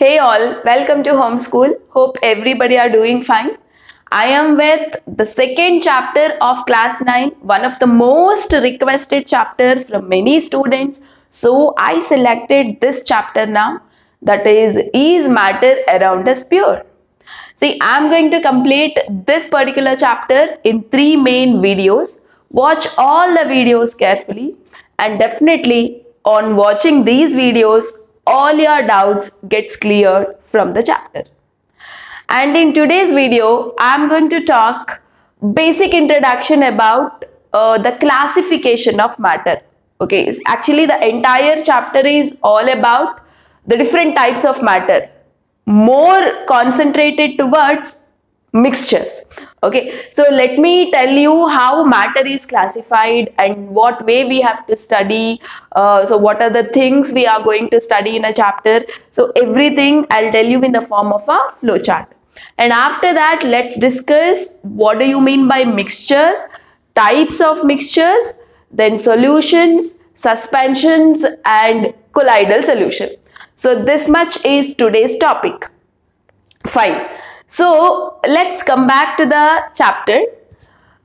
Hey all, welcome to homeschool. Hope everybody are doing fine. I am with the second chapter of class 9, one of the most requested chapter from many students. So I selected this chapter now that is is matter around us pure. See, I'm going to complete this particular chapter in three main videos. Watch all the videos carefully and definitely on watching these videos, all your doubts gets cleared from the chapter. And in today's video, I'm going to talk basic introduction about uh, the classification of matter. Okay, actually the entire chapter is all about the different types of matter more concentrated towards mixtures okay so let me tell you how matter is classified and what way we have to study uh, so what are the things we are going to study in a chapter so everything i'll tell you in the form of a flow chart and after that let's discuss what do you mean by mixtures types of mixtures then solutions suspensions and colloidal solution so this much is today's topic. Fine. So let's come back to the chapter.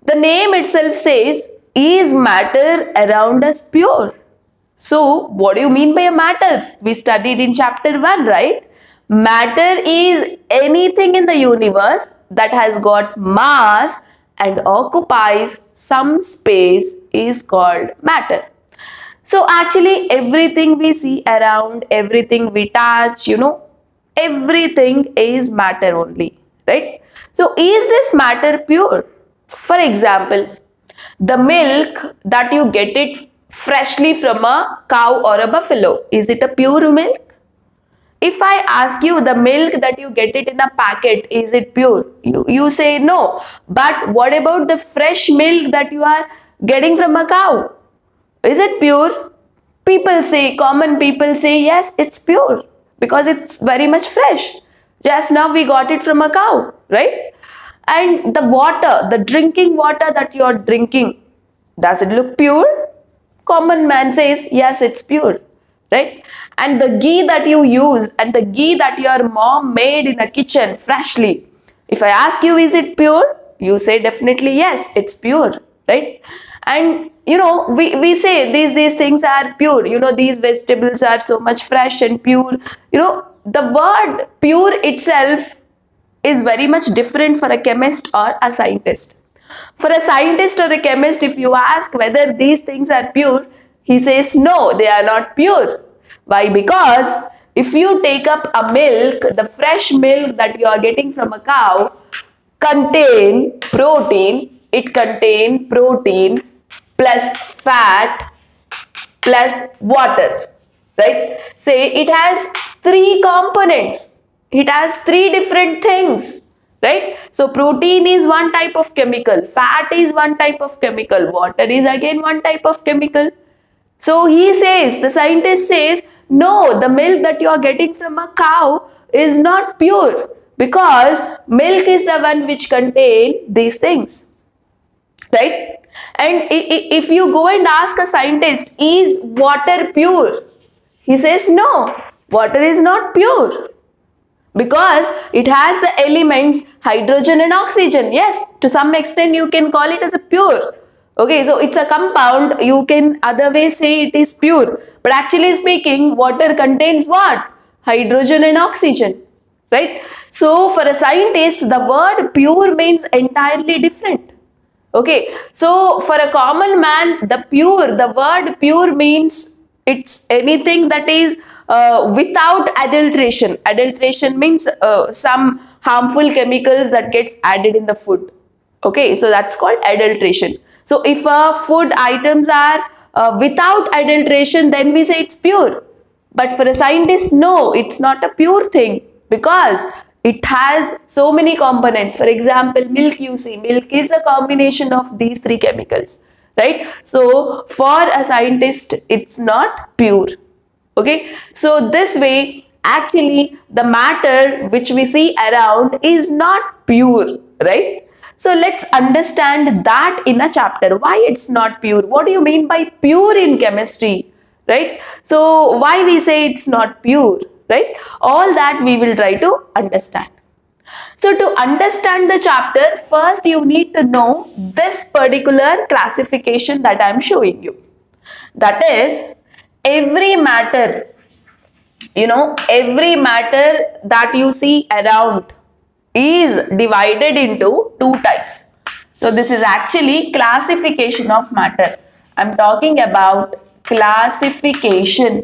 The name itself says, is matter around us pure? So what do you mean by a matter? We studied in chapter 1, right? Matter is anything in the universe that has got mass and occupies some space is called matter. So actually everything we see around, everything we touch, you know, everything is matter only, right? So is this matter pure? For example, the milk that you get it freshly from a cow or a buffalo, is it a pure milk? If I ask you the milk that you get it in a packet, is it pure? You, you say no. But what about the fresh milk that you are getting from a cow? Is it pure? People say, common people say, yes, it's pure because it's very much fresh. Just now we got it from a cow, right? And the water, the drinking water that you are drinking, does it look pure? Common man says, yes, it's pure, right? And the ghee that you use and the ghee that your mom made in a kitchen freshly, if I ask you, is it pure? You say definitely yes, it's pure, right? And you know we, we say these these things are pure. You know these vegetables are so much fresh and pure. You know the word pure itself is very much different for a chemist or a scientist. For a scientist or a chemist if you ask whether these things are pure he says no they are not pure. Why? Because if you take up a milk the fresh milk that you are getting from a cow contain protein it contain protein plus fat plus water right? Say it has three components. It has three different things right? So protein is one type of chemical. Fat is one type of chemical. Water is again one type of chemical. So he says the scientist says no the milk that you are getting from a cow is not pure because milk is the one which contain these things right and if you go and ask a scientist, is water pure? He says, no, water is not pure. Because it has the elements hydrogen and oxygen. Yes, to some extent you can call it as a pure. Okay, so it's a compound. You can other way say it is pure. But actually speaking, water contains what? Hydrogen and oxygen. Right? So for a scientist, the word pure means entirely different. Okay, so for a common man, the pure, the word pure means it's anything that is uh, without adulteration. Adulteration means uh, some harmful chemicals that gets added in the food. Okay, so that's called adulteration. So if uh, food items are uh, without adulteration, then we say it's pure. But for a scientist, no, it's not a pure thing because it has so many components. For example, milk you see, milk is a combination of these three chemicals, right? So for a scientist, it's not pure. Okay, so this way actually the matter which we see around is not pure, right? So let's understand that in a chapter. Why it's not pure? What do you mean by pure in chemistry? Right? So why we say it's not pure? Right? All that we will try to understand. So to understand the chapter, first you need to know this particular classification that I am showing you. That is, every matter, you know, every matter that you see around is divided into two types. So this is actually classification of matter. I'm talking about classification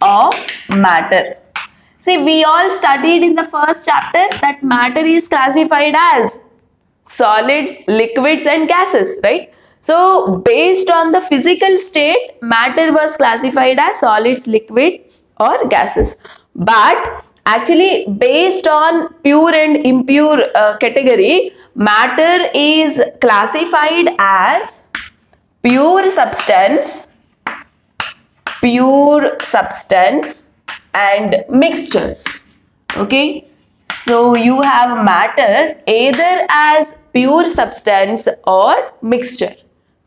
of matter. See, we all studied in the first chapter that matter is classified as solids, liquids and gases, right? So, based on the physical state, matter was classified as solids, liquids or gases. But actually, based on pure and impure uh, category, matter is classified as pure substance, pure substance and mixtures. Okay. So, you have matter either as pure substance or mixture.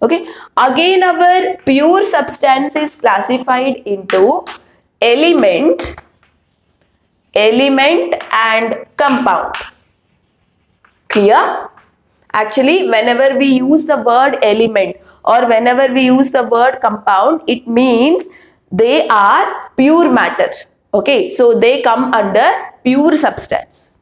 Okay. Again, our pure substance is classified into element, element and compound. Clear? Actually, whenever we use the word element or whenever we use the word compound, it means they are pure matter. Okay, so they come under pure substance.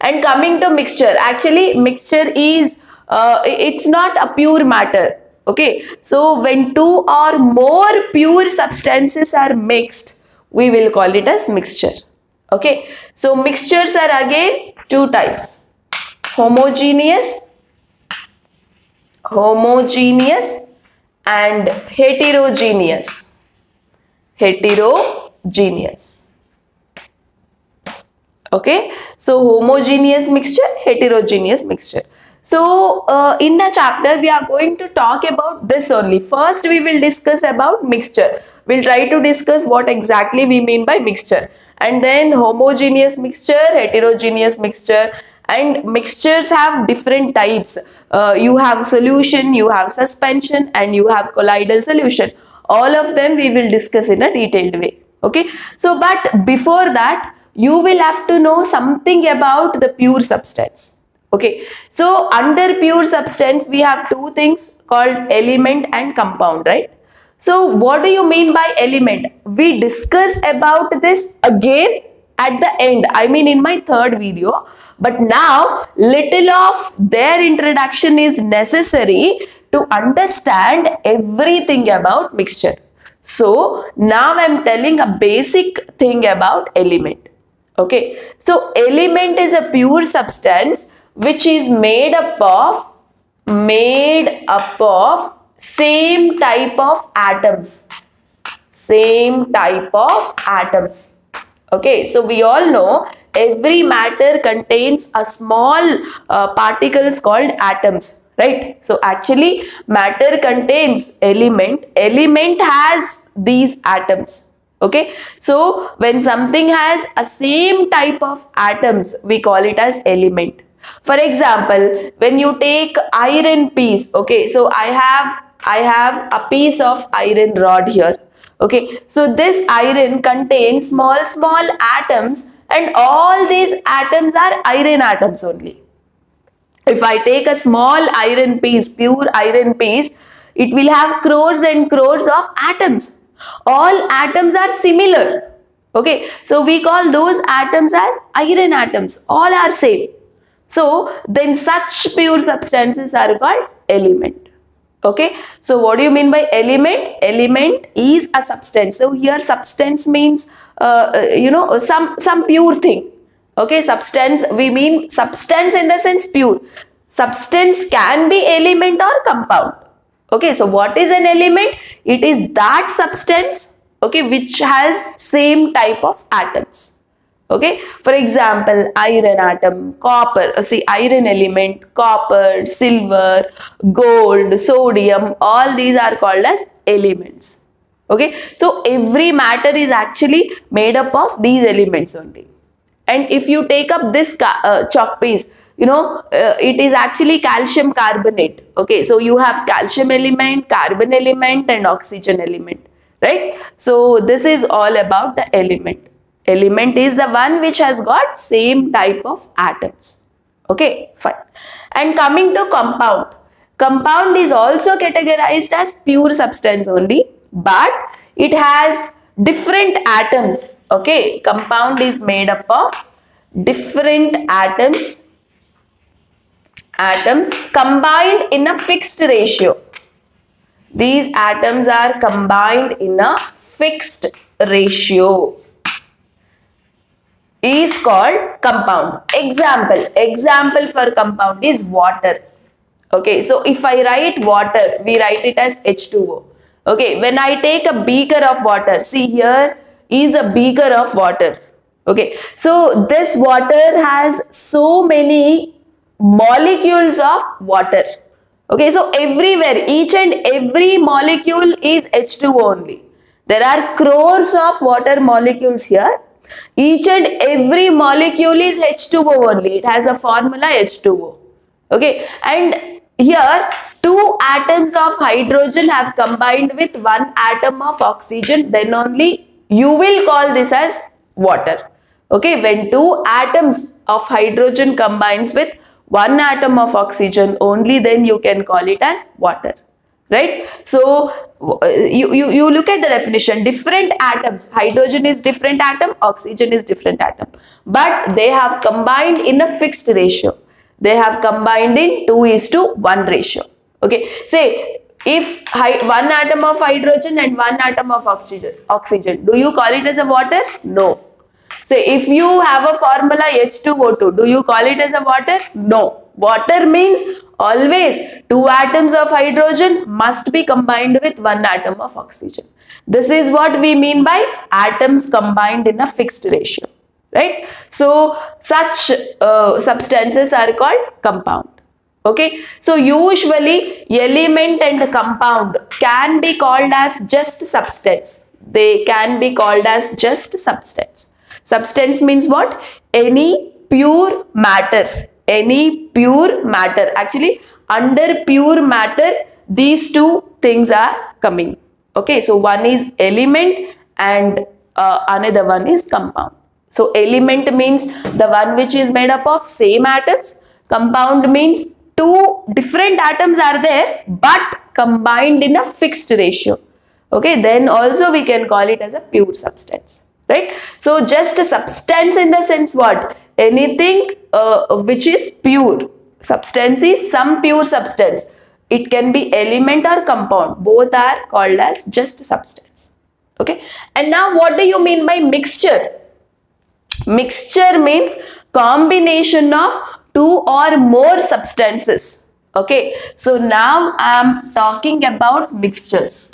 And coming to mixture, actually mixture is, uh, it's not a pure matter. Okay, so when two or more pure substances are mixed, we will call it as mixture. Okay, so mixtures are again two types, homogeneous, homogeneous and heterogeneous, heterogeneous okay? So homogeneous mixture heterogeneous mixture. So uh, in the chapter we are going to talk about this only. First we will discuss about mixture. We'll try to discuss what exactly we mean by mixture. And then homogeneous mixture heterogeneous mixture. And mixtures have different types. Uh, you have solution you have suspension and you have colloidal solution all of them we will discuss in a detailed way okay so but before that you will have to know something about the pure substance. Okay, so under pure substance, we have two things called element and compound, right? So what do you mean by element? We discuss about this again at the end. I mean in my third video. But now little of their introduction is necessary to understand everything about mixture. So now I am telling a basic thing about element. Okay, so element is a pure substance which is made up of made up of same type of atoms. Same type of atoms. Okay? So we all know every matter contains a small uh, particles called atoms right? So actually matter contains element. Element has these atoms. Okay? So when something has a same type of atoms we call it as element. For example when you take iron piece okay? So i have i have a piece of iron rod here. Okay? So this iron contains small small atoms and all these atoms are iron atoms only if i take a small iron piece pure iron piece it will have crores and crores of atoms. All atoms are similar. Okay? So we call those atoms as iron atoms. All are same. So then such pure substances are called element. Okay? So what do you mean by element? Element is a substance. So here substance means uh, uh you know some some pure thing okay substance we mean substance in the sense pure. Substance can be element or compound. Okay so what is an element? It is that substance okay which has same type of atoms. Okay for example iron atom copper uh, see iron element copper silver gold sodium all these are called as elements. Okay so every matter is actually made up of these elements only and if you take up this uh, chalk piece you know uh, it is actually calcium carbonate okay so you have calcium element carbon element and oxygen element right so this is all about the element Element is the one which has got same type of atoms. Okay, fine. And coming to compound. Compound is also categorized as pure substance only, but it has different atoms. Okay, compound is made up of different atoms atoms combined in a fixed ratio. These atoms are combined in a fixed ratio is called compound. Example, example for compound is water. Okay, so if I write water, we write it as H2O. Okay, when I take a beaker of water, see here is a beaker of water. Okay, so this water has so many molecules of water. Okay, so everywhere, each and every molecule is H2O only. There are crores of water molecules here each and every molecule is H2O only. It has a formula H2O. Okay. And here two atoms of hydrogen have combined with one atom of oxygen. Then only you will call this as water. Okay. When two atoms of hydrogen combines with one atom of oxygen only then you can call it as water right so you, you, you look at the definition, different atoms, hydrogen is different atom, oxygen is different atom, but they have combined in a fixed ratio. They have combined in 2 is to 1 ratio. Okay, say if one atom of hydrogen and one atom of oxygen, oxygen, do you call it as a water? No. Say if you have a formula H2O2, do you call it as a water? No. Water means Always two atoms of hydrogen must be combined with one atom of oxygen. This is what we mean by atoms combined in a fixed ratio. Right? So such uh, substances are called compound. Okay. So usually element and compound can be called as just substance. They can be called as just substance. Substance means what? Any pure matter any pure matter. Actually, under pure matter, these two things are coming. Okay, so one is element and uh, another one is compound. So element means the one which is made up of same atoms. Compound means two different atoms are there but combined in a fixed ratio. Okay, then also we can call it as a pure substance right? So just a substance in the sense what? Anything uh, which is pure. Substance is some pure substance. It can be element or compound. Both are called as just substance. Okay? And now what do you mean by mixture? Mixture means combination of two or more substances okay so now i am talking about mixtures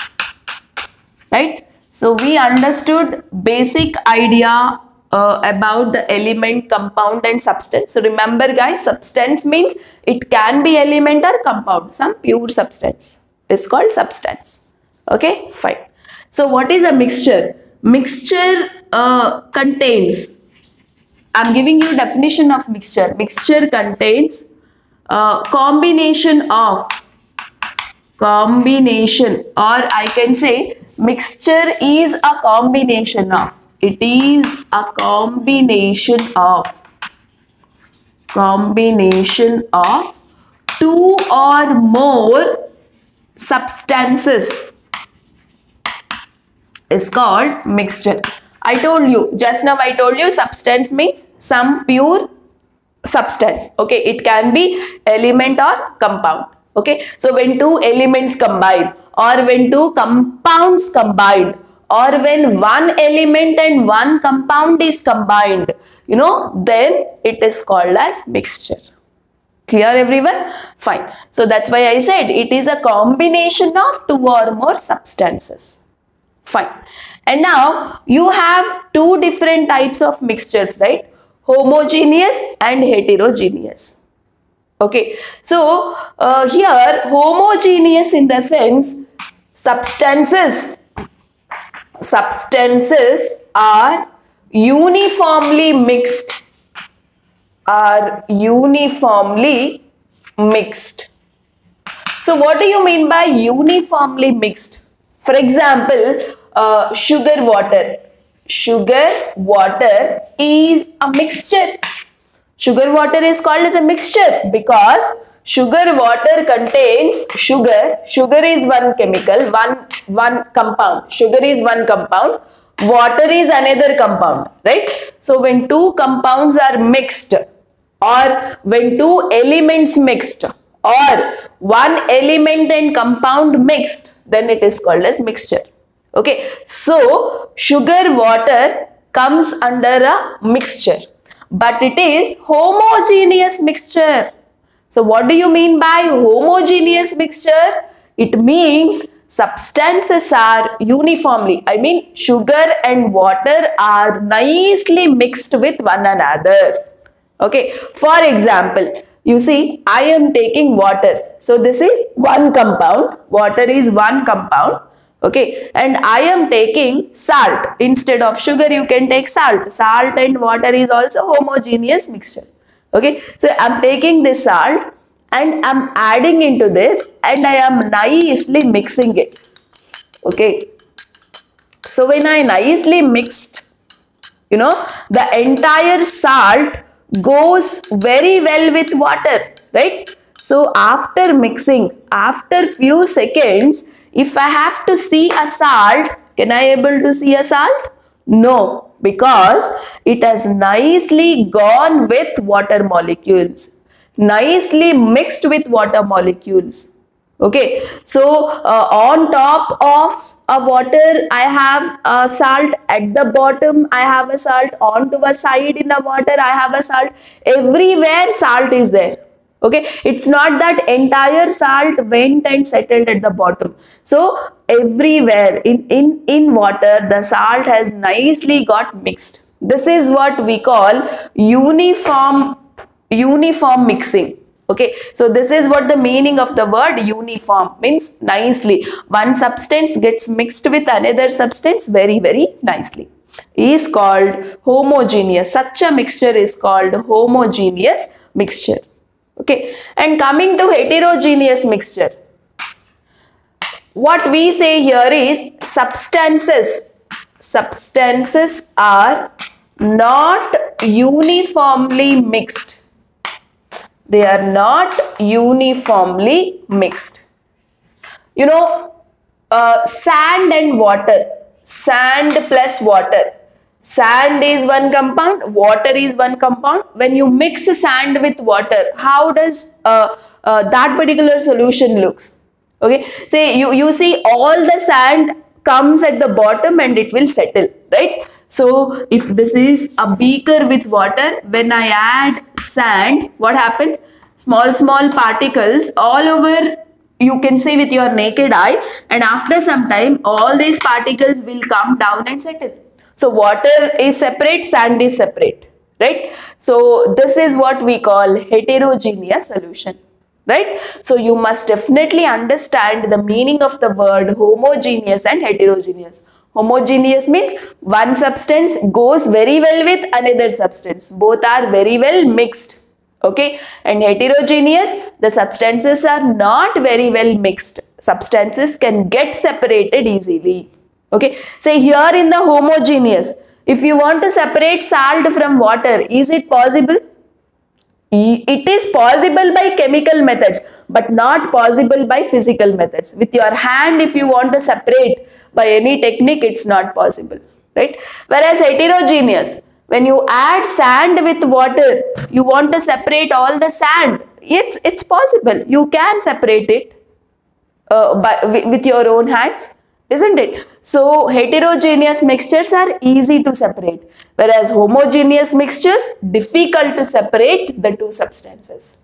right so we understood basic idea uh, about the element, compound and substance. So remember guys, substance means it can be element or compound. Some pure substance is called substance. Okay, fine. So what is a mixture? Mixture uh, contains, I'm giving you definition of mixture. Mixture contains uh, combination of combination or I can say mixture is a combination of. It is a combination of combination of two or more substances. Is called mixture I told you just now I told you substance means some pure substance okay it can be element or compound Okay. So when two elements combine or when two compounds combine or when one element and one compound is combined, you know, then it is called as mixture. Clear everyone? Fine. So that's why I said it is a combination of two or more substances. Fine. And now you have two different types of mixtures, right? Homogeneous and heterogeneous. Okay, so uh, here homogeneous in the sense substances substances are uniformly mixed are uniformly mixed. So what do you mean by uniformly mixed? For example, uh, sugar water. sugar water is a mixture. Sugar water is called as a mixture because sugar water contains sugar. Sugar is one chemical, one, one compound. Sugar is one compound. Water is another compound, right? So when two compounds are mixed or when two elements mixed or one element and compound mixed, then it is called as mixture. Okay, so sugar water comes under a mixture, but it is homogeneous mixture. So what do you mean by homogeneous mixture? It means substances are uniformly, I mean sugar and water are nicely mixed with one another. Okay, for example, you see I am taking water. So this is one compound, water is one compound okay? And i am taking salt. Instead of sugar you can take salt. Salt and water is also homogeneous mixture. Okay? So i'm taking this salt and i'm adding into this and i am nicely mixing it. Okay? So when i nicely mixed you know the entire salt goes very well with water right? So after mixing after few seconds if I have to see a salt, can I able to see a salt? No, because it has nicely gone with water molecules, nicely mixed with water molecules. Okay, so uh, on top of a water, I have a salt. At the bottom, I have a salt. Onto a side in the water, I have a salt. Everywhere, salt is there okay? It's not that entire salt went and settled at the bottom. So everywhere in in in water the salt has nicely got mixed. This is what we call uniform uniform mixing. Okay? So this is what the meaning of the word uniform means nicely. One substance gets mixed with another substance very very nicely. Is called homogeneous. Such a mixture is called homogeneous mixture Okay, and coming to heterogeneous mixture, what we say here is substances. Substances are not uniformly mixed. They are not uniformly mixed. You know, uh, sand and water, sand plus water Sand is one compound, water is one compound. When you mix sand with water, how does uh, uh, that particular solution looks? Okay, say you, you see all the sand comes at the bottom and it will settle, right? So if this is a beaker with water, when I add sand, what happens? Small, small particles all over you can see with your naked eye and after some time all these particles will come down and settle so water is separate, sand is separate, right? So this is what we call heterogeneous solution, right? So you must definitely understand the meaning of the word homogeneous and heterogeneous. Homogeneous means one substance goes very well with another substance. Both are very well mixed. Okay. And heterogeneous, the substances are not very well mixed. Substances can get separated easily. Okay. Say here in the homogeneous, if you want to separate salt from water, is it possible? It is possible by chemical methods, but not possible by physical methods. With your hand, if you want to separate by any technique, it's not possible. Right? Whereas heterogeneous, when you add sand with water, you want to separate all the sand. It's, it's possible. You can separate it uh, by, with your own hands isn't it? So heterogeneous mixtures are easy to separate whereas homogeneous mixtures difficult to separate the two substances.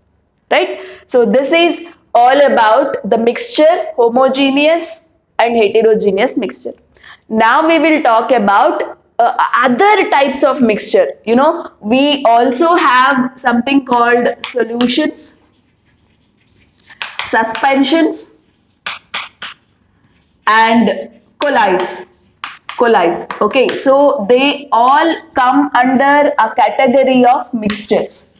Right? So this is all about the mixture homogeneous and heterogeneous mixture. Now we will talk about uh, other types of mixture. You know, we also have something called solutions, suspensions, and colloids colloids okay so they all come under a category of mixtures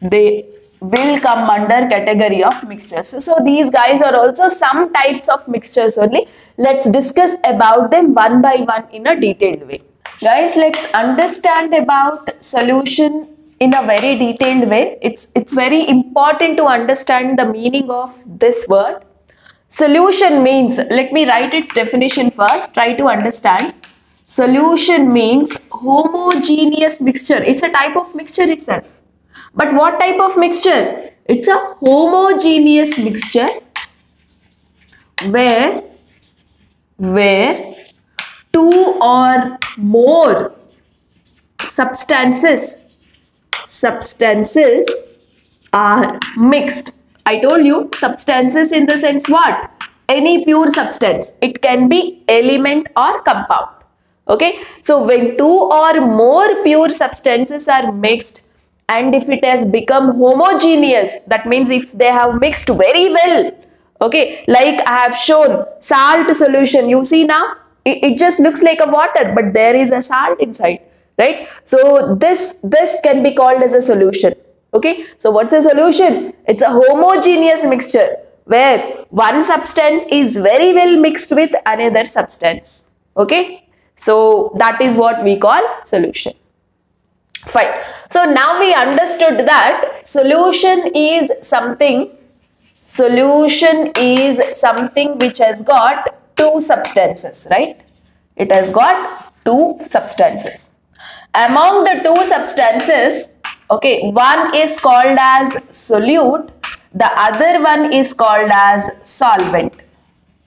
they will come under category of mixtures so these guys are also some types of mixtures only let's discuss about them one by one in a detailed way. Guys, let's understand about solution in a very detailed way. It's, it's very important to understand the meaning of this word. Solution means, let me write its definition first, try to understand. Solution means homogeneous mixture. It's a type of mixture itself. But what type of mixture? It's a homogeneous mixture where, where two or more substances substances are mixed. I told you substances in the sense what? Any pure substance. It can be element or compound. Okay. So when two or more pure substances are mixed and if it has become homogeneous, that means if they have mixed very well. Okay. Like I have shown salt solution. You see now? It, it just looks like a water but there is a salt inside right so this this can be called as a solution okay? So what's a solution? It's a homogeneous mixture where one substance is very well mixed with another substance. Okay? So that is what we call solution. Fine. So now we understood that solution is something solution is something which has got two substances right? It has got two substances. Among the two substances, okay, one is called as solute, the other one is called as solvent.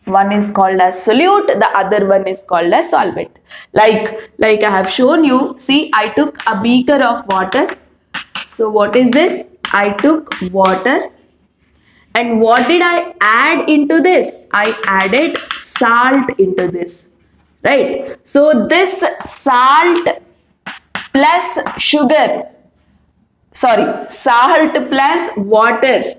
One is called as solute, the other one is called as solvent. Like, like I have shown you, see, I took a beaker of water. So what is this? I took water and what did I add into this? I added salt into this, right? So this salt plus sugar sorry salt plus water.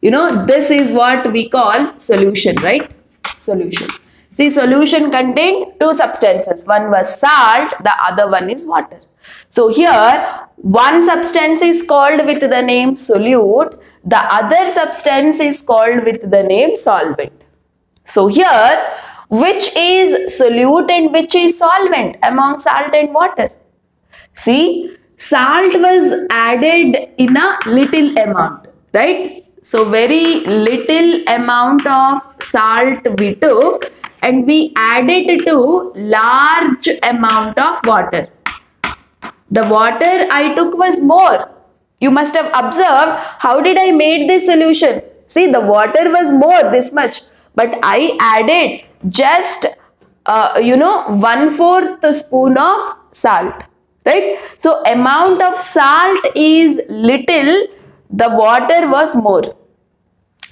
You know this is what we call solution right? Solution. See solution contained two substances. One was salt the other one is water. So here one substance is called with the name solute the other substance is called with the name solvent. So here which is solute and which is solvent among salt and water? See, salt was added in a little amount, right? So, very little amount of salt we took and we added to large amount of water. The water I took was more. You must have observed how did I made this solution. See the water was more this much but I added just uh, you know one fourth spoon of salt right? So amount of salt is little the water was more.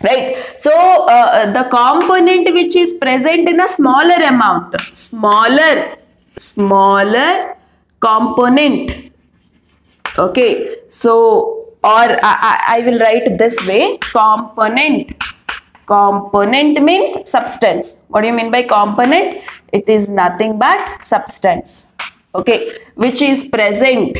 Right? So uh, the component which is present in a smaller amount smaller smaller component. Okay? So or I, I will write this way component. Component means substance. What do you mean by component? It is nothing but substance okay which is present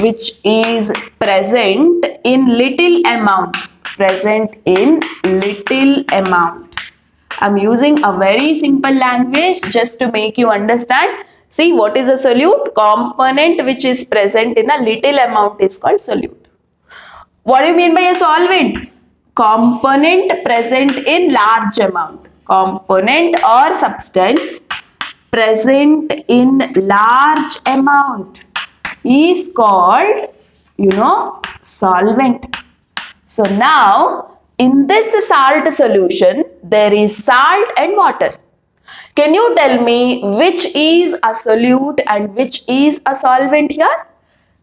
which is present in little amount present in little amount. I'm using a very simple language just to make you understand. See what is a solute? Component which is present in a little amount is called solute. What do you mean by a solvent? Component present in large amount. Component or substance present in large amount is called, you know, solvent. So now, in this salt solution, there is salt and water. Can you tell me which is a solute and which is a solvent here?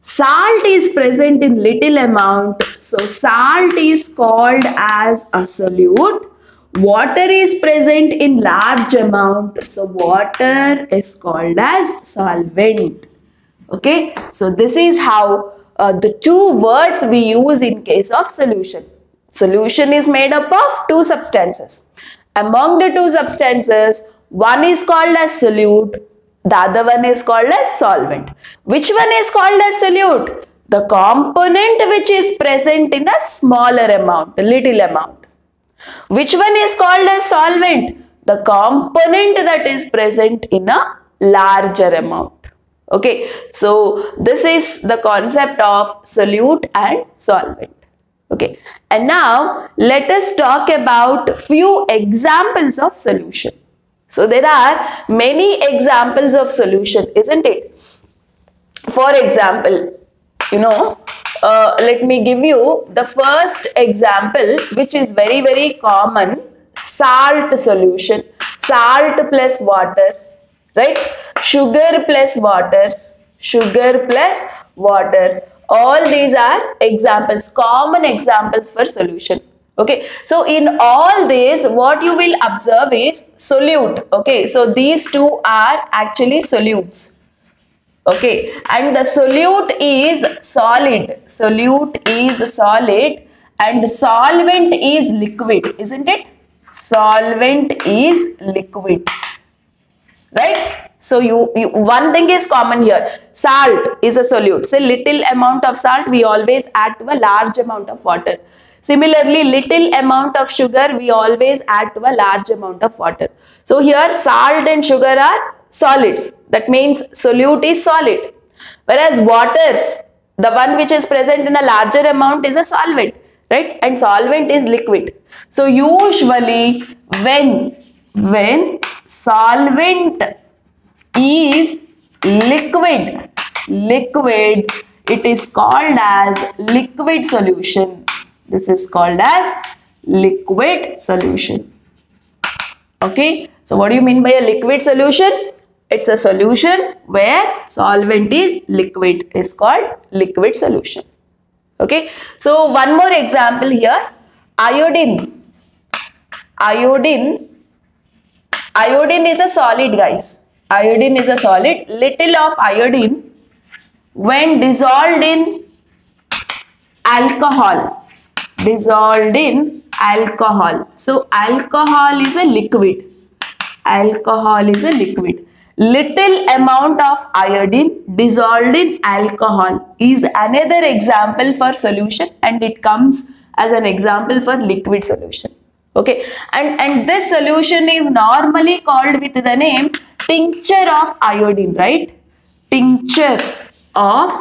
Salt is present in little amount. So, salt is called as a solute Water is present in large amount. So water is called as solvent. Okay. So this is how uh, the two words we use in case of solution. Solution is made up of two substances. Among the two substances, one is called as solute, the other one is called as solvent. Which one is called as solute? The component which is present in a smaller amount, little amount. Which one is called as solvent? the component that is present in a larger amount. Okay, so this is the concept of solute and solvent. Okay, and now let us talk about few examples of solution. So there are many examples of solution, isn't it? For example, you know, uh, let me give you the first example which is very very common. Salt solution. Salt plus water right? Sugar plus water. Sugar plus water. All these are examples common examples for solution. Okay. So in all these what you will observe is solute. Okay. So these two are actually solutes okay and the solute is solid. Solute is solid and solvent is liquid isn't it? Solvent is liquid. Right? So you, you one thing is common here. Salt is a solute. So little amount of salt we always add to a large amount of water. Similarly, little amount of sugar we always add to a large amount of water. So here salt and sugar are solids. That means solute is solid. Whereas water, the one which is present in a larger amount is a solvent, right? And solvent is liquid. So usually when, when solvent is liquid, liquid, it is called as liquid solution. This is called as liquid solution. Okay. So what do you mean by a liquid solution? It's a solution where solvent is liquid is called liquid solution. Okay. So one more example here. Iodine. Iodine. Iodine is a solid guys. Iodine is a solid. Little of iodine when dissolved in alcohol. Dissolved in alcohol. So alcohol is a liquid. Alcohol is a liquid Little amount of iodine dissolved in alcohol is another example for solution and it comes as an example for liquid solution. Okay, and, and this solution is normally called with the name tincture of iodine, right? Tincture of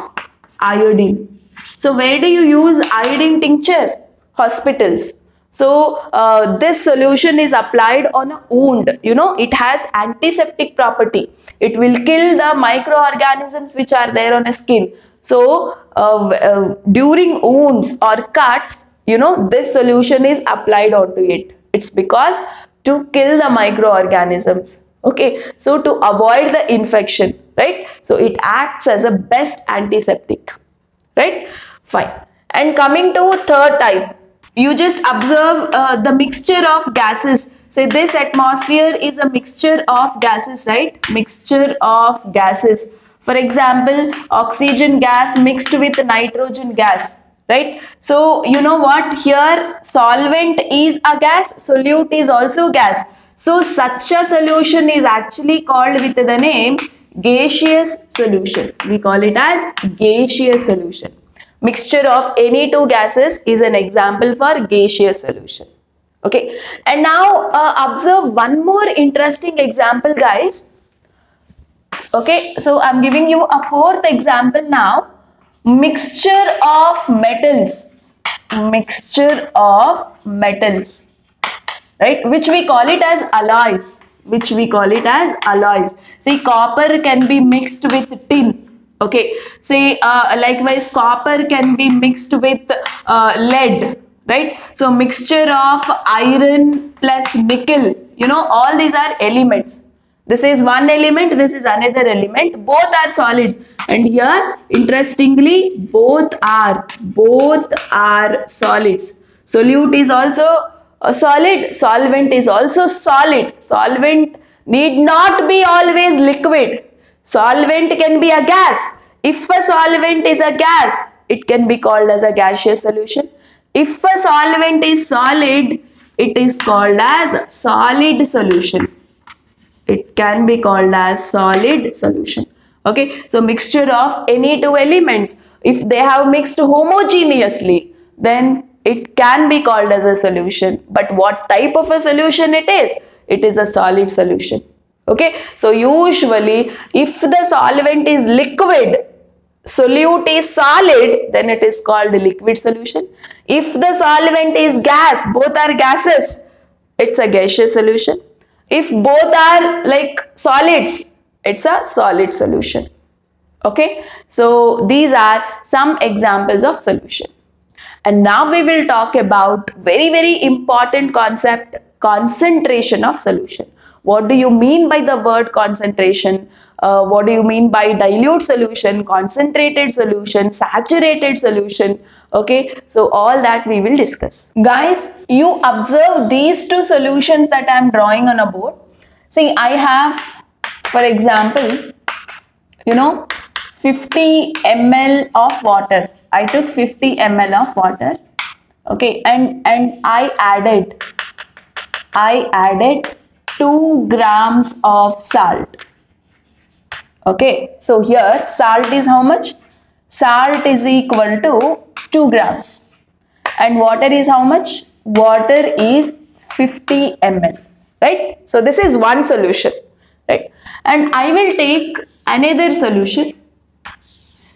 iodine. So where do you use iodine tincture? Hospitals. So uh, this solution is applied on a wound. You know, it has antiseptic property. It will kill the microorganisms which are there on a skin. So uh, uh, during wounds or cuts, you know, this solution is applied onto it. It's because to kill the microorganisms. Okay, so to avoid the infection, right? So it acts as a best antiseptic, right? Fine. And coming to third type, you just observe uh, the mixture of gases. Say this atmosphere is a mixture of gases right? Mixture of gases. For example oxygen gas mixed with nitrogen gas right? So you know what? Here solvent is a gas solute is also gas. So such a solution is actually called with the name gaseous solution. We call it as gaseous solution Mixture of any two gases is an example for gaseous solution. Okay. And now uh, observe one more interesting example guys. Okay. So I'm giving you a fourth example now. Mixture of metals. Mixture of metals. Right. Which we call it as alloys. Which we call it as alloys. See copper can be mixed with tin okay say uh, likewise copper can be mixed with uh, lead right? So mixture of iron plus nickel you know all these are elements. This is one element this is another element. Both are solids. And here interestingly both are both are solids. Solute is also a solid solvent is also solid. Solvent need not be always liquid Solvent can be a gas. If a solvent is a gas, it can be called as a gaseous solution. If a solvent is solid, it is called as solid solution. It can be called as solid solution. Okay, so mixture of any two elements, if they have mixed homogeneously, then it can be called as a solution. But what type of a solution it is? it is a solid solution. Okay, so usually if the solvent is liquid, solute is solid, then it is called liquid solution. If the solvent is gas, both are gases, it's a gaseous solution. If both are like solids, it's a solid solution. Okay, so these are some examples of solution. And now we will talk about very, very important concept, concentration of solution. What do you mean by the word concentration? Uh, what do you mean by dilute solution, concentrated solution, saturated solution? Okay, so all that we will discuss. Guys, you observe these two solutions that I am drawing on a board. See, I have, for example, you know, 50 ml of water. I took 50 ml of water. Okay, and, and I added, I added 2 grams of salt. Okay, so here salt is how much? Salt is equal to 2 grams. And water is how much? Water is 50 ml. Right? So this is one solution. Right? And I will take another solution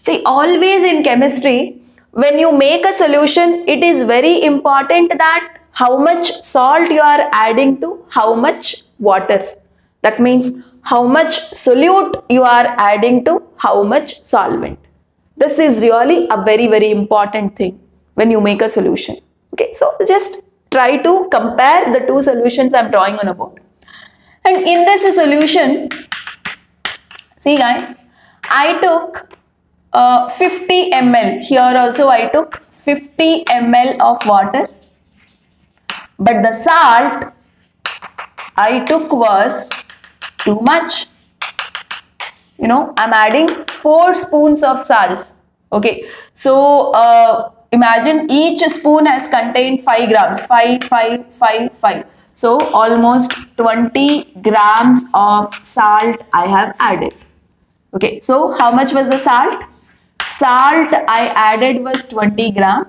See, always in chemistry, when you make a solution, it is very important that how much salt you are adding to how much water. That means how much solute you are adding to how much solvent. This is really a very, very important thing when you make a solution. Okay, so just try to compare the two solutions I'm drawing on a board. And in this solution, see guys, I took uh, 50 ml. Here also I took 50 ml of water. But the salt I took was too much. You know, I'm adding 4 spoons of salts. Okay, so uh, imagine each spoon has contained 5 grams. 5, 5, 5, 5. So almost 20 grams of salt I have added. Okay, so how much was the salt? Salt I added was 20 gram.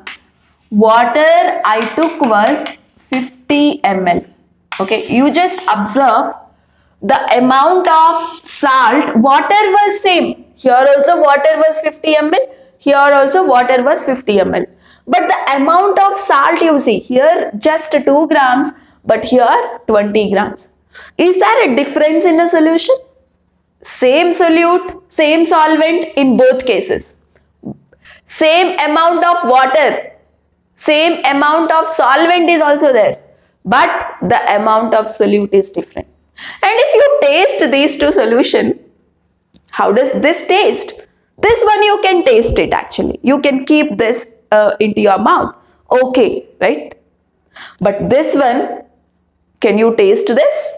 Water I took was 50 ml. Okay, you just observe the amount of salt. Water was same. Here also water was 50 ml. Here also water was 50 ml. But the amount of salt you see here just 2 grams but here 20 grams. Is there a difference in a solution? Same solute, same solvent in both cases same amount of water, same amount of solvent is also there, but the amount of solute is different. And if you taste these two solution, how does this taste? This one you can taste it actually. You can keep this uh, into your mouth. Okay, right? But this one, can you taste this?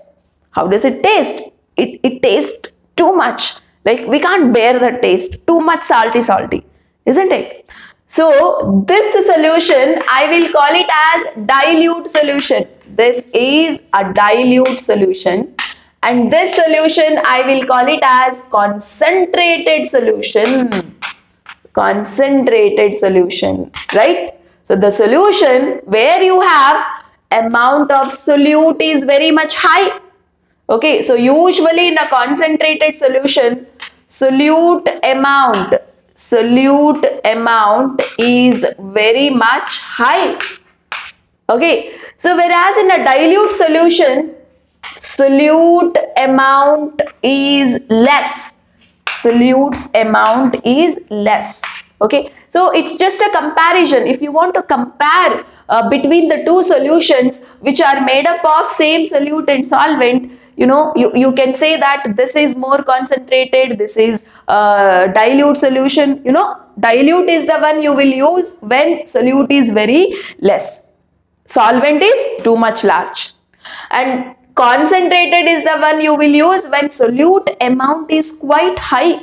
How does it taste? It, it tastes too much. Like we can't bear the taste. Too much salty salty isn't it? So this solution, I will call it as dilute solution. This is a dilute solution and this solution I will call it as concentrated solution. Concentrated solution, right? So the solution where you have amount of solute is very much high. Okay, so usually in a concentrated solution, solute amount solute amount is very much high. Okay, so whereas in a dilute solution, solute amount is less. Solute's amount is less. Okay, so it's just a comparison. If you want to compare uh, between the two solutions which are made up of same solute and solvent, you know you, you can say that this is more concentrated this is uh, dilute solution you know dilute is the one you will use when solute is very less solvent is too much large and concentrated is the one you will use when solute amount is quite high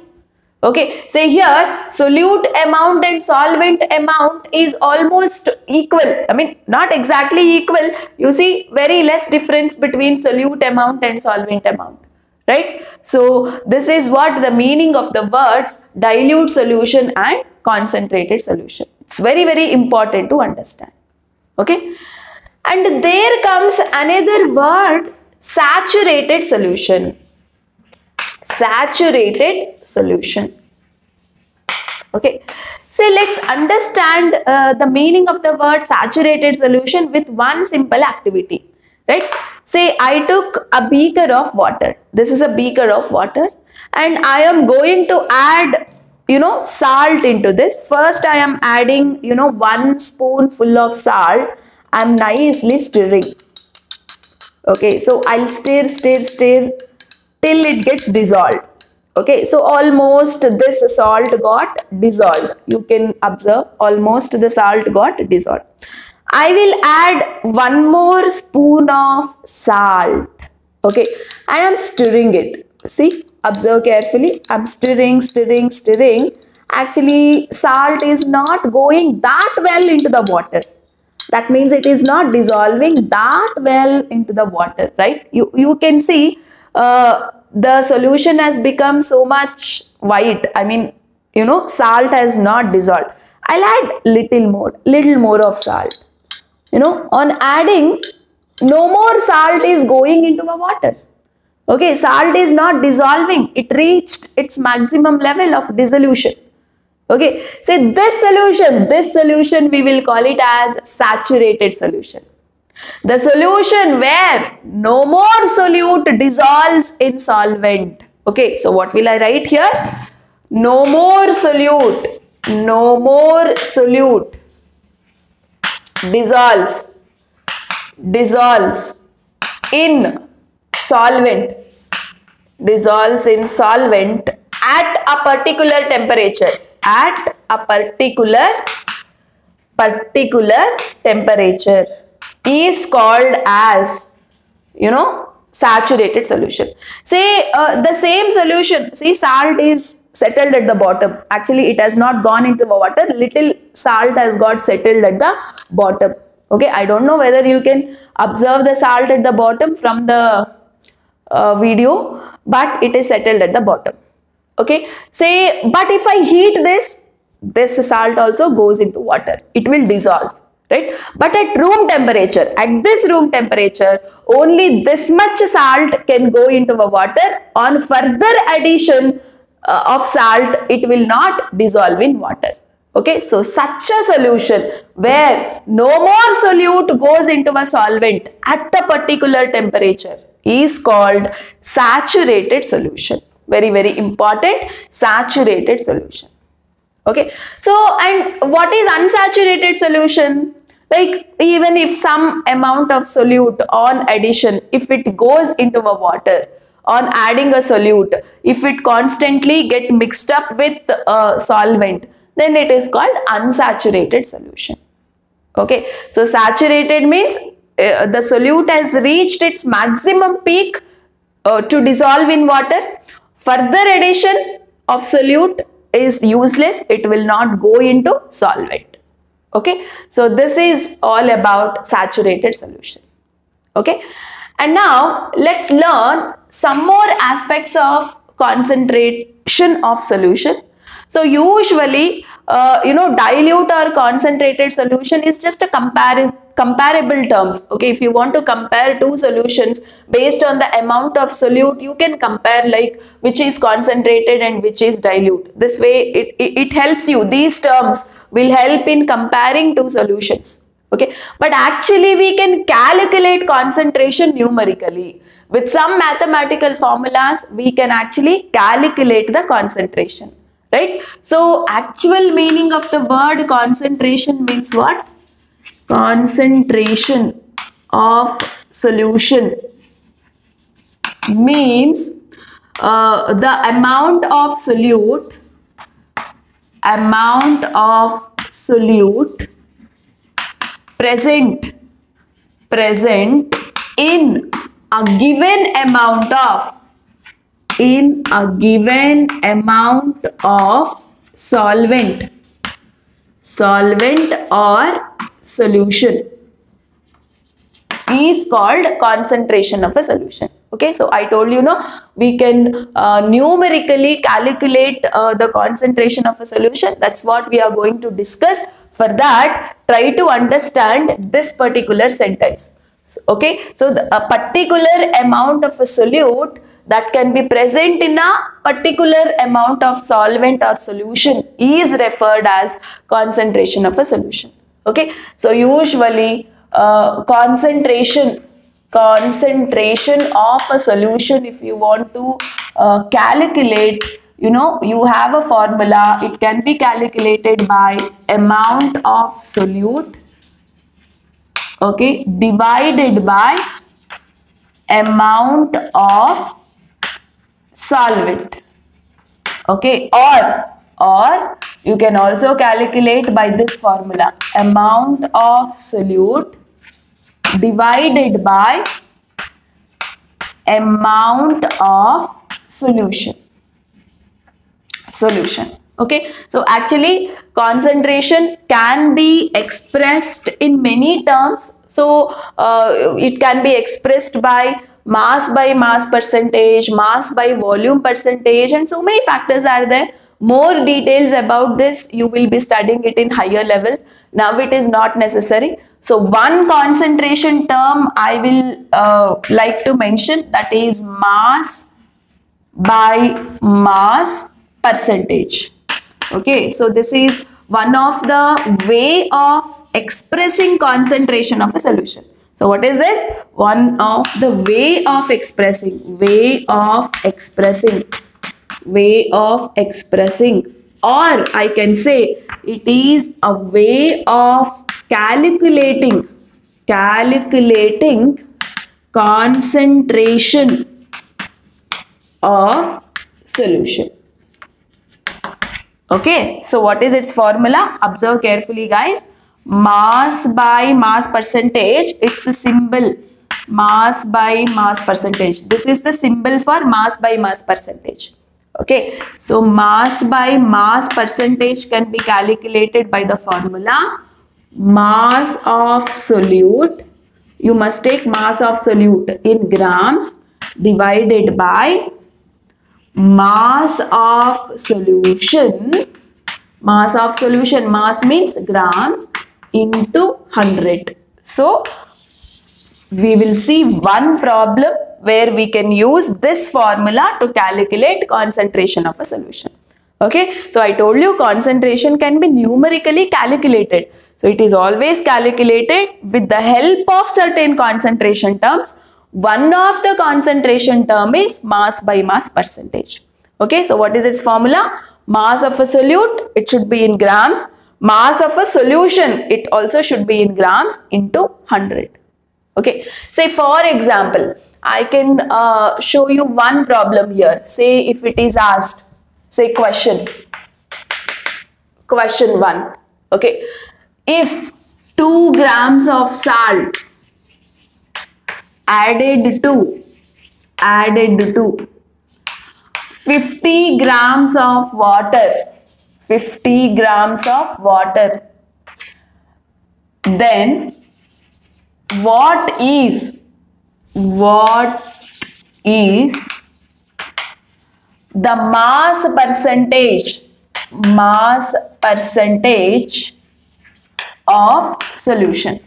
Okay, say here solute amount and solvent amount is almost equal. I mean, not exactly equal. You see very less difference between solute amount and solvent amount. Right? So, this is what the meaning of the words dilute solution and concentrated solution. It's very, very important to understand. Okay? And there comes another word saturated solution. Saturated solution. Okay. So let's understand uh, the meaning of the word saturated solution with one simple activity. Right. Say I took a beaker of water. This is a beaker of water and I am going to add you know salt into this. First I am adding you know one spoonful of salt. I'm nicely stirring okay so i'll stir stir stir till it gets dissolved. Okay so almost this salt got dissolved. You can observe almost the salt got dissolved. I will add one more spoon of salt. Okay i am stirring it. See observe carefully. I'm stirring stirring stirring. Actually salt is not going that well into the water that means it is not dissolving that well into the water right? You you can see uh, the solution has become so much white. I mean you know salt has not dissolved. I'll add little more little more of salt. You know on adding no more salt is going into the water. Okay salt is not dissolving. It reached its maximum level of dissolution Okay, so this solution, this solution we will call it as saturated solution. The solution where no more solute dissolves in solvent. Okay, so what will I write here? No more solute, no more solute dissolves, dissolves in solvent, dissolves in solvent at a particular temperature at a particular particular temperature is called as you know saturated solution. Say uh, the same solution see salt is settled at the bottom. Actually it has not gone into the water. Little salt has got settled at the bottom. Okay i don't know whether you can observe the salt at the bottom from the uh, video but it is settled at the bottom okay? Say but if i heat this this salt also goes into water. It will dissolve right? But at room temperature at this room temperature only this much salt can go into the water. On further addition uh, of salt it will not dissolve in water. Okay? So such a solution where no more solute goes into a solvent at a particular temperature is called saturated solution very very important saturated solution. Okay? So and what is unsaturated solution? Like even if some amount of solute on addition if it goes into a water on adding a solute if it constantly get mixed up with a solvent then it is called unsaturated solution. Okay? So saturated means uh, the solute has reached its maximum peak uh, to dissolve in water Further addition of solute is useless. It will not go into solvent. Okay. So this is all about saturated solution. Okay. And now let's learn some more aspects of concentration of solution. So usually, uh, you know, dilute or concentrated solution is just a comparison comparable terms okay? If you want to compare two solutions based on the amount of solute you can compare like which is concentrated and which is dilute. This way it, it, it helps you. These terms will help in comparing two solutions okay? But actually we can calculate concentration numerically. With some mathematical formulas we can actually calculate the concentration right? So actual meaning of the word concentration means what concentration of solution means uh, the amount of solute amount of solute present present in a given amount of in a given amount of solvent. Solvent or solution is called concentration of a solution. Okay so i told you no we can uh, numerically calculate uh, the concentration of a solution. That's what we are going to discuss. For that try to understand this particular sentence. Okay, so the, a particular amount of a solute that can be present in a particular amount of solvent or solution is referred as concentration of a solution. Okay, so usually uh, concentration concentration of a solution if you want to uh, calculate you know you have a formula. It can be calculated by amount of solute okay divided by amount of solvent okay or or you can also calculate by this formula. Amount of solute divided by amount of solution. Solution. Okay? So actually concentration can be expressed in many terms. So uh, it can be expressed by mass by mass percentage mass by volume percentage and so many factors are there more details about this you will be studying it in higher levels. Now it is not necessary. So one concentration term i will uh, like to mention that is mass by mass percentage. Okay so this is one of the way of expressing concentration of a solution. So what is this? One of the way of expressing way of expressing way of expressing or i can say it is a way of calculating calculating concentration of solution Okay, so what is its formula? Observe carefully guys. Mass by mass percentage, it's a symbol. Mass by mass percentage. This is the symbol for mass by mass percentage. Okay, so mass by mass percentage can be calculated by the formula mass of solute. You must take mass of solute in grams divided by mass of solution mass of solution mass means grams into 100 so we will see one problem where we can use this formula to calculate concentration of a solution okay so i told you concentration can be numerically calculated so it is always calculated with the help of certain concentration terms one of the concentration term is mass by mass percentage. Okay, so what is its formula? Mass of a solute, it should be in grams. Mass of a solution, it also should be in grams into 100. Okay, say for example, I can uh, show you one problem here. Say if it is asked, say question, question 1. Okay, if 2 grams of salt added to added to 50 grams of water 50 grams of water then what is what is the mass percentage mass percentage of solution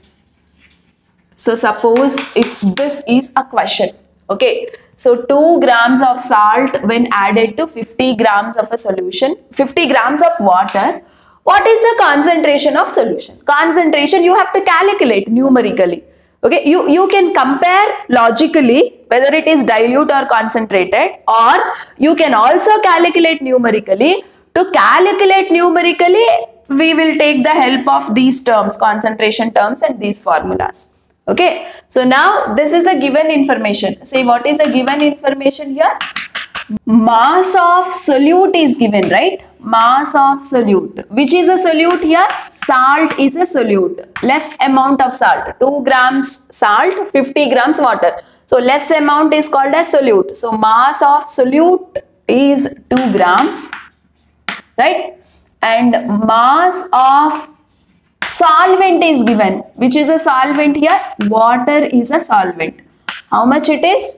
so suppose if this is a question, okay. So 2 grams of salt when added to 50 grams of a solution, 50 grams of water, what is the concentration of solution? Concentration you have to calculate numerically. Okay, you, you can compare logically whether it is dilute or concentrated or you can also calculate numerically. To calculate numerically, we will take the help of these terms, concentration terms and these formulas. Okay so now this is the given information. Say what is the given information here mass of solute is given right? Mass of solute. Which is a solute here? Salt is a solute. Less amount of salt. 2 grams salt 50 grams water. So less amount is called as solute. So mass of solute is 2 grams right? And mass of solvent is given. Which is a solvent here? Water is a solvent. How much it is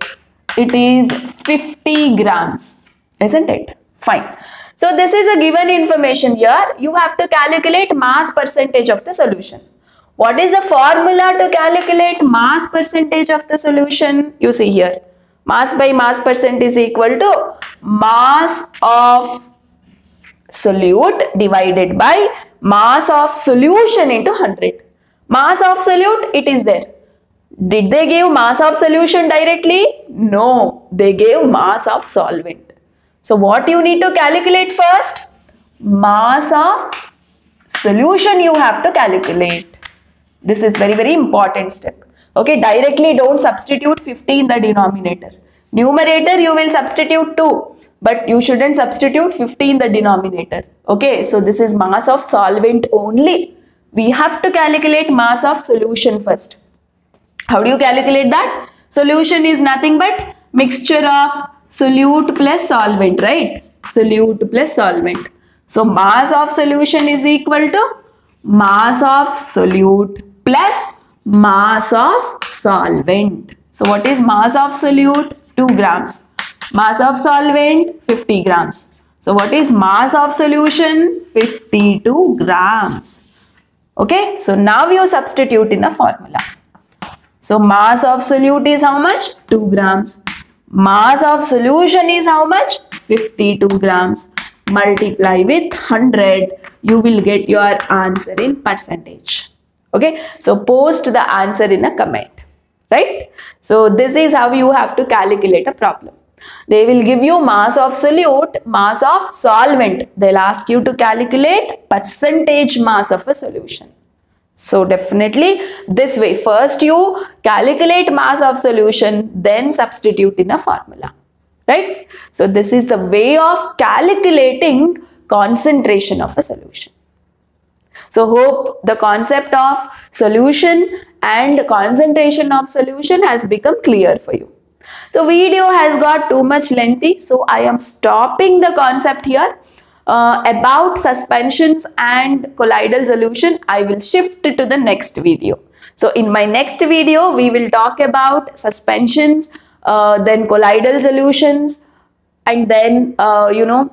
it is 50 grams isn't it fine so this is a given information here you have to calculate mass percentage of the solution What is the formula to calculate mass percentage of the solution? You see here. Mass by mass percent is equal to mass of solute divided by mass of solution into 100. Mass of solute, it is there. Did they give mass of solution directly? No, they gave mass of solvent. So what you need to calculate first? Mass of solution you have to calculate. This is very very important step. Okay, directly don't substitute 50 in the denominator. Numerator you will substitute 2 but you shouldn't substitute 50 in the denominator. Okay, so this is mass of solvent only. We have to calculate mass of solution first. How do you calculate that? Solution is nothing but mixture of solute plus solvent, right? Solute plus solvent. So mass of solution is equal to mass of solute plus mass of solvent. So what is mass of solute? 2 grams. Mass of solvent 50 grams. So what is mass of solution? 52 grams. Okay, so now you substitute in a formula. So mass of solute is how much? 2 grams. Mass of solution is how much? 52 grams. Multiply with 100. You will get your answer in percentage. Okay. So post the answer in a comment. Right. So this is how you have to calculate a problem. They will give you mass of solute, mass of solvent. They'll ask you to calculate percentage mass of a solution. So definitely this way, first you calculate mass of solution, then substitute in a formula, right? So this is the way of calculating concentration of a solution. So hope the concept of solution and concentration of solution has become clear for you. So video has got too much lengthy. So I am stopping the concept here. Uh, about suspensions and colloidal solution, I will shift to the next video. So in my next video, we will talk about suspensions, uh, then colloidal solutions, and then, uh, you know,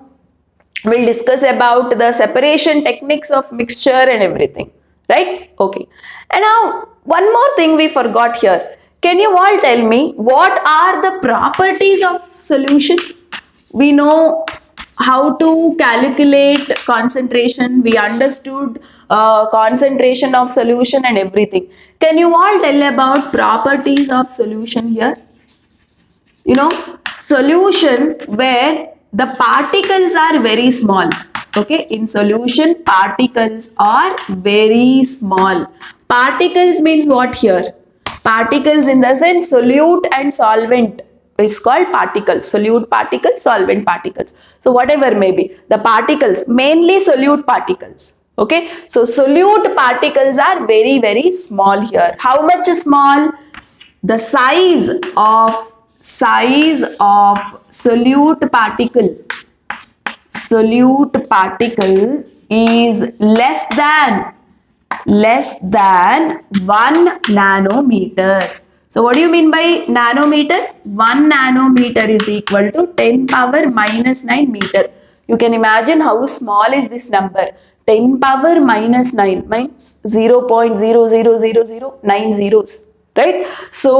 we'll discuss about the separation techniques of mixture and everything, right? Okay. And now, one more thing we forgot here. Can you all tell me what are the properties of solutions? We know how to calculate concentration. We understood uh, concentration of solution and everything. Can you all tell about properties of solution here? You know, solution where the particles are very small. Okay, in solution, particles are very small. Particles means what here? Particles in the sense solute and solvent is called particles. Solute particles, solvent particles. So whatever may be. The particles, mainly solute particles. Okay. So solute particles are very, very small here. How much small? The size of size of solute particle solute particle is less than less than 1 nanometer. So what do you mean by nanometer? 1 nanometer is equal to 10 power minus 9 meter. You can imagine how small is this number. 10 power minus 9 means 0 0.00009 zeros. Right? So,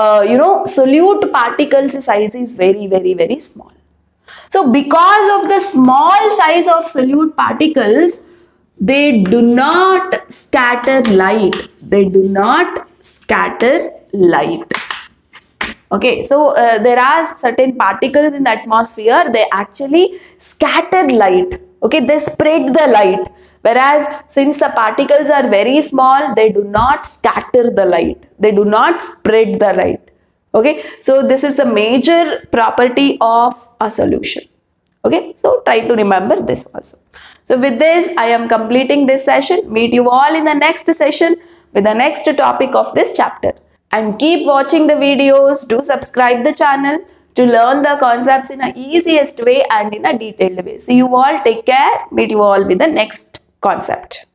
uh, you know, solute particles size is very, very, very small. So, because of the small size of solute particles, they do not scatter light they do not scatter light. Okay so uh, there are certain particles in the atmosphere they actually scatter light. Okay they spread the light. Whereas since the particles are very small they do not scatter the light. They do not spread the light. Okay so this is the major property of a solution. Okay so try to remember this also. So with this, I am completing this session. Meet you all in the next session with the next topic of this chapter. And keep watching the videos. Do subscribe the channel to learn the concepts in the easiest way and in a detailed way. See you all. Take care. Meet you all with the next concept.